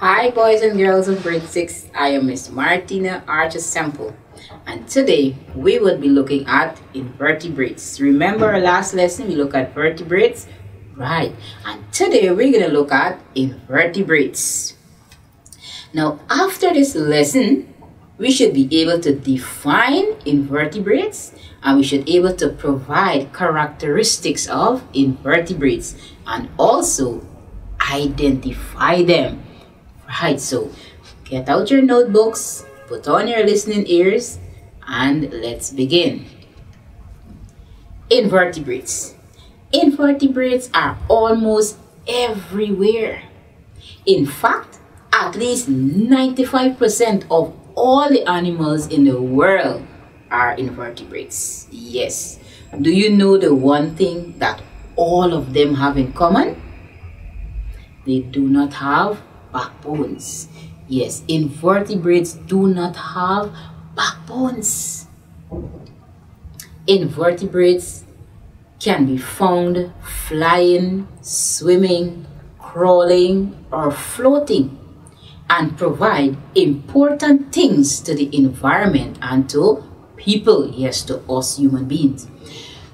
Hi boys and girls of grade 6, I am Miss Martina Archer Sample and today we will be looking at invertebrates. Remember our last lesson we looked at vertebrates? Right, and today we're going to look at invertebrates. Now after this lesson, we should be able to define invertebrates and we should be able to provide characteristics of invertebrates and also identify them Right, so get out your notebooks, put on your listening ears, and let's begin. Invertebrates. Invertebrates are almost everywhere. In fact, at least 95% of all the animals in the world are invertebrates. Yes. Do you know the one thing that all of them have in common? They do not have backbones. Yes, invertebrates do not have backbones. Invertebrates can be found flying, swimming, crawling, or floating and provide important things to the environment and to people, yes, to us human beings.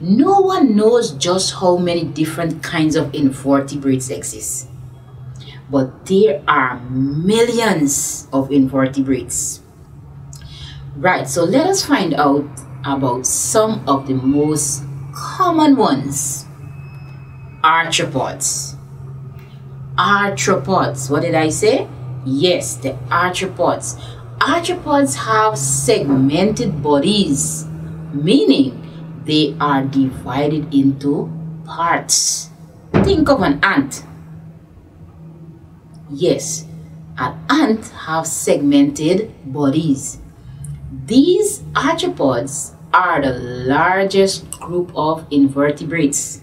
No one knows just how many different kinds of invertebrates exist but there are millions of invertebrates. Right, so let us find out about some of the most common ones. Arthropods. Arthropods, what did I say? Yes, the arthropods. Arthropods have segmented bodies, meaning they are divided into parts. Think of an ant Yes, an ant have segmented bodies. These arthropods are the largest group of invertebrates.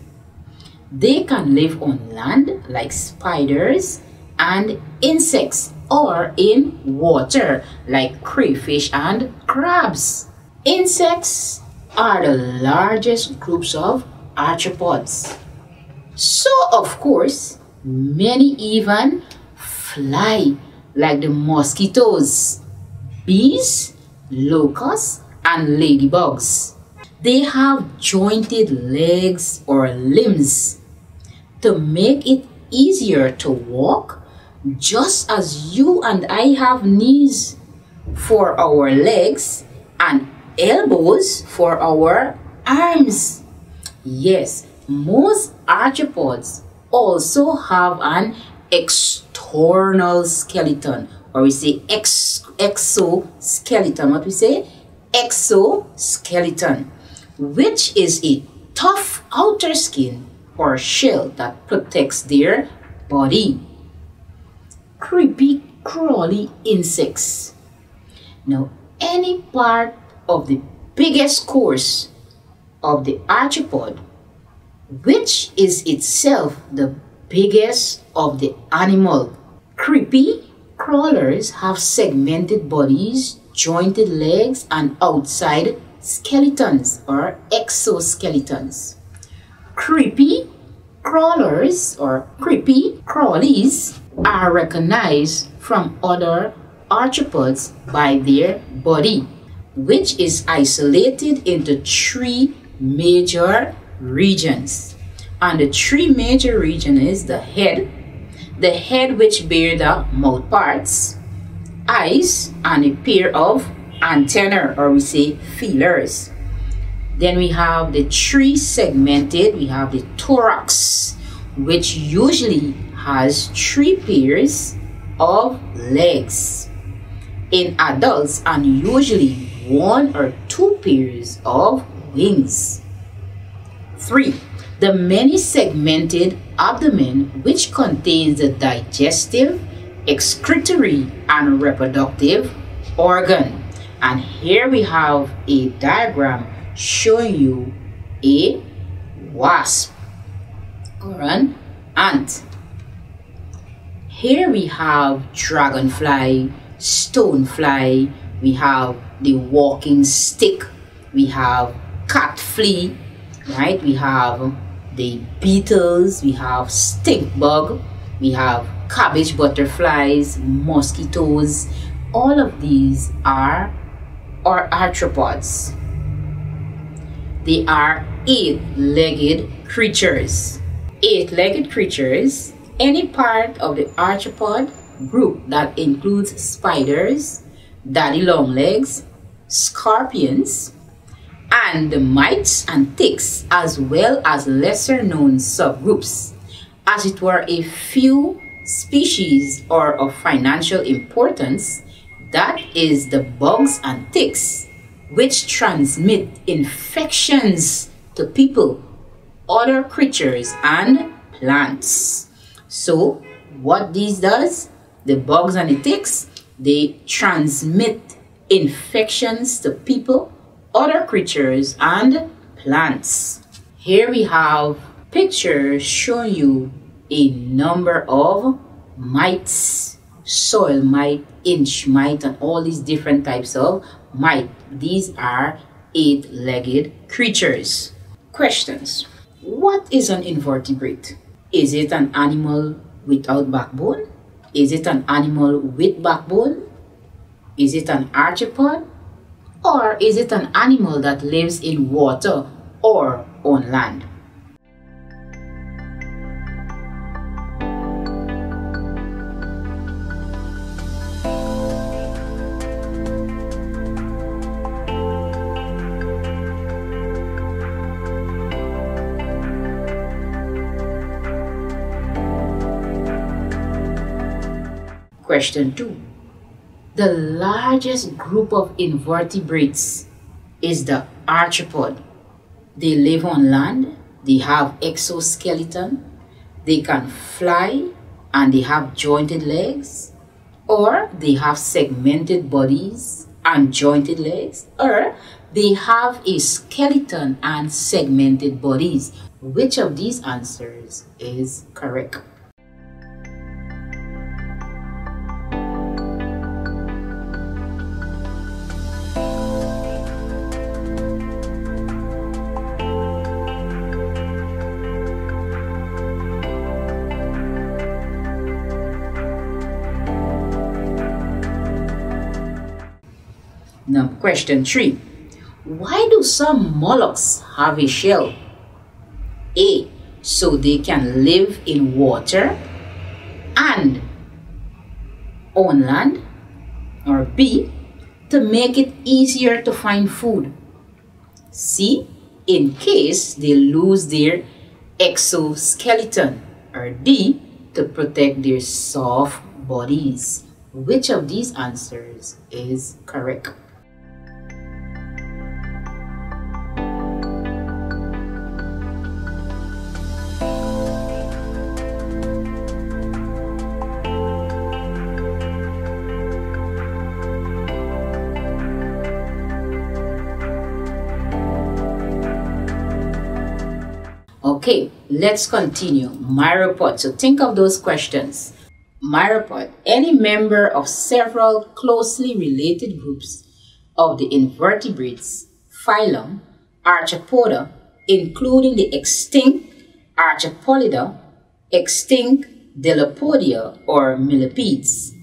They can live on land like spiders and insects or in water like crayfish and crabs. Insects are the largest groups of arthropods. So, of course, many even fly like the mosquitoes, bees, locusts, and ladybugs. They have jointed legs or limbs to make it easier to walk just as you and I have knees for our legs and elbows for our arms. Yes, most arthropods also have an external skeleton or we say ex exoskeleton. What we say? Exoskeleton which is a tough outer skin or shell that protects their body. Creepy crawly insects. Now any part of the biggest course of the arthropod which is itself the biggest of the animal. Creepy crawlers have segmented bodies, jointed legs, and outside skeletons or exoskeletons. Creepy crawlers or creepy crawlies are recognized from other arthropods by their body, which is isolated into three major regions. And the three major regions is the head, the head which bear the mouth parts, eyes, and a pair of antennae or we say feelers. Then we have the three segmented, we have the thorax, which usually has three pairs of legs. In adults, and usually one or two pairs of wings. Three, the many segmented abdomen which contains the digestive, excretory and reproductive organ. And here we have a diagram showing you a wasp or an ant. Here we have dragonfly, stonefly, we have the walking stick, we have cat flea, right? We have the beetles, we have stink bug, we have cabbage butterflies, mosquitoes. All of these are or arthropods. They are eight-legged creatures. Eight-legged creatures, any part of the arthropod group that includes spiders, daddy long legs, scorpions, and the mites and ticks as well as lesser known subgroups. As it were a few species are of financial importance, that is the bugs and ticks which transmit infections to people, other creatures, and plants. So, what these does, the bugs and the ticks, they transmit infections to people, other creatures, and plants. Here we have pictures showing you a number of mites, soil mite, itch mite, and all these different types of mite. These are eight-legged creatures. Questions. What is an invertebrate? Is it an animal without backbone? Is it an animal with backbone? Is it an arthropod? Or is it an animal that lives in water or on land? Question 2. The largest group of invertebrates is the arthropod. They live on land, they have exoskeleton, they can fly, and they have jointed legs, or they have segmented bodies and jointed legs, or they have a skeleton and segmented bodies. Which of these answers is correct? Question three. Why do some mollusks have a shell? A. So they can live in water and on land. Or B. To make it easier to find food. C. In case they lose their exoskeleton. Or D. To protect their soft bodies. Which of these answers is correct? Okay, let's continue. Myriapod. So think of those questions. Myriapod. Any member of several closely related groups of the invertebrates, phylum, Arthropoda, including the extinct Arthropolida, extinct Delapodia or millipedes,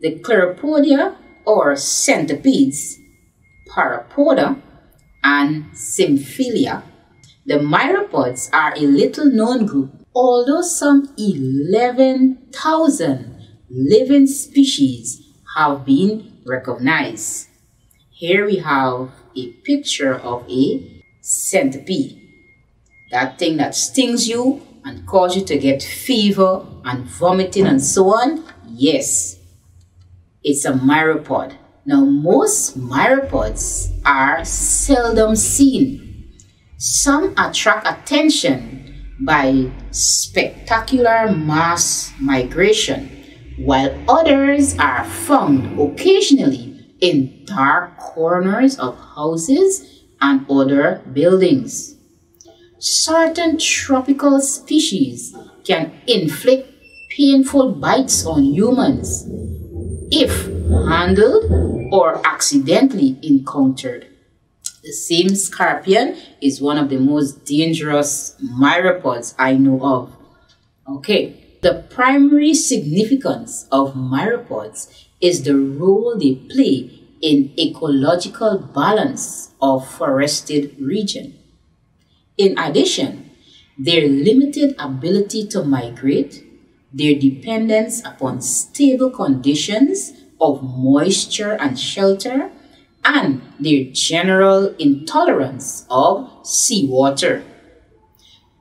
the Cleropodia or centipedes, Pauropoda, and Symphyla, the myriapods are a little known group, although some 11,000 living species have been recognized. Here we have a picture of a centipede. That thing that stings you and cause you to get fever and vomiting and so on. Yes, it's a myriapod. Now, most myriapods are seldom seen some attract attention by spectacular mass migration, while others are found occasionally in dark corners of houses and other buildings. Certain tropical species can inflict painful bites on humans if handled or accidentally encountered. The same scorpion is one of the most dangerous myriapods I know of. Okay, the primary significance of myriapods is the role they play in ecological balance of forested region. In addition, their limited ability to migrate, their dependence upon stable conditions of moisture and shelter, and their general intolerance of seawater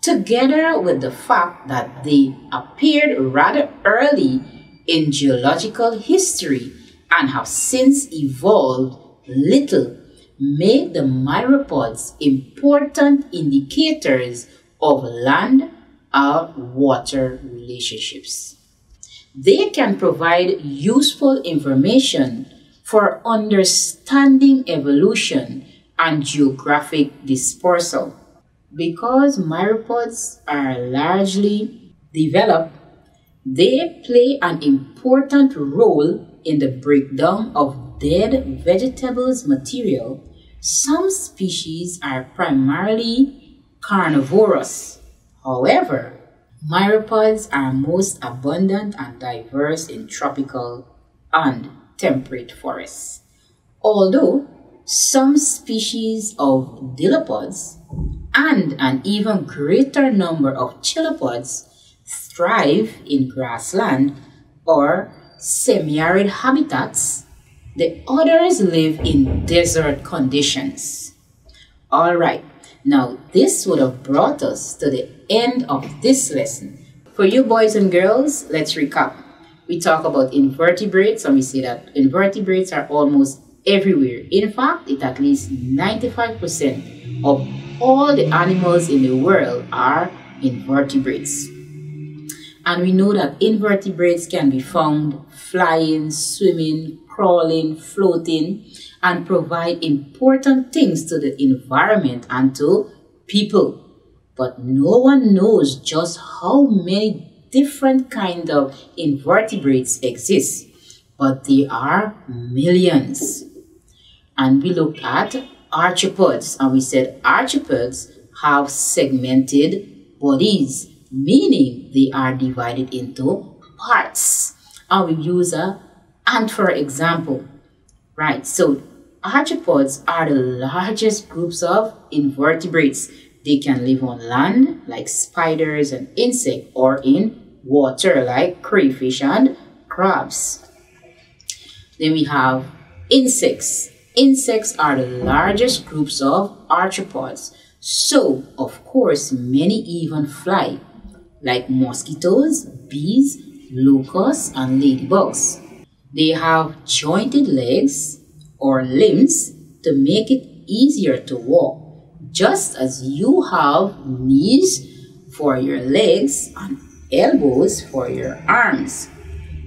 together with the fact that they appeared rather early in geological history and have since evolved little, make the myriapods important indicators of land or water relationships. They can provide useful information for understanding evolution and geographic dispersal. Because myriapods are largely developed, they play an important role in the breakdown of dead vegetables material. Some species are primarily carnivorous. However, myriapods are most abundant and diverse in tropical and temperate forests. Although some species of dilopods and an even greater number of chilopods thrive in grassland or semi-arid habitats. The others live in desert conditions. All right, now this would have brought us to the end of this lesson. For you boys and girls, let's recap. We talk about invertebrates and we say that invertebrates are almost everywhere. In fact, it at least 95% of all the animals in the world are invertebrates. And we know that invertebrates can be found flying, swimming, crawling, floating, and provide important things to the environment and to people. But no one knows just how many different kind of invertebrates exist. But there are millions. And we looked at arthropods and we said arthropods have segmented bodies meaning they are divided into parts and we use a ant for example right so arthropods are the largest groups of invertebrates they can live on land like spiders and insects or in water like crayfish and crabs. Then we have insects. Insects are the largest groups of arthropods, so of course many even fly, like mosquitoes, bees, locusts, and ladybugs. They have jointed legs or limbs to make it easier to walk, just as you have knees for your legs and elbows for your arms.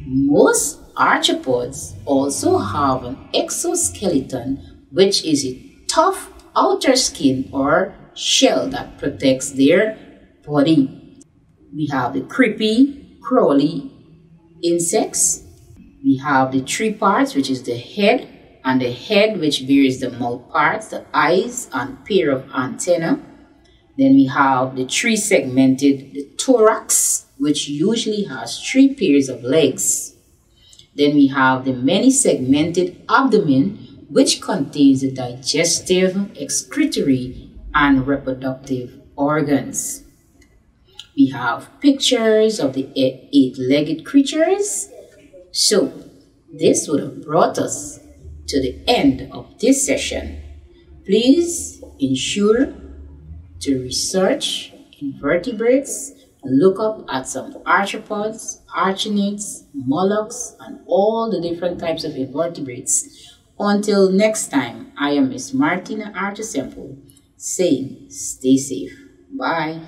Most Arthropods also have an exoskeleton, which is a tough outer skin or shell that protects their body. We have the creepy, crawly insects. We have the three parts, which is the head, and the head, which bears the mouth parts, the eyes, and pair of antenna. Then we have the three segmented, the thorax, which usually has three pairs of legs. Then we have the many segmented abdomen, which contains the digestive, excretory, and reproductive organs. We have pictures of the eight-legged creatures. So, this would have brought us to the end of this session. Please ensure to research invertebrates look up at some arthropods, arachnids, mollusks, and all the different types of invertebrates. Until next time, I am Miss Martina Archisemple saying stay safe. Bye.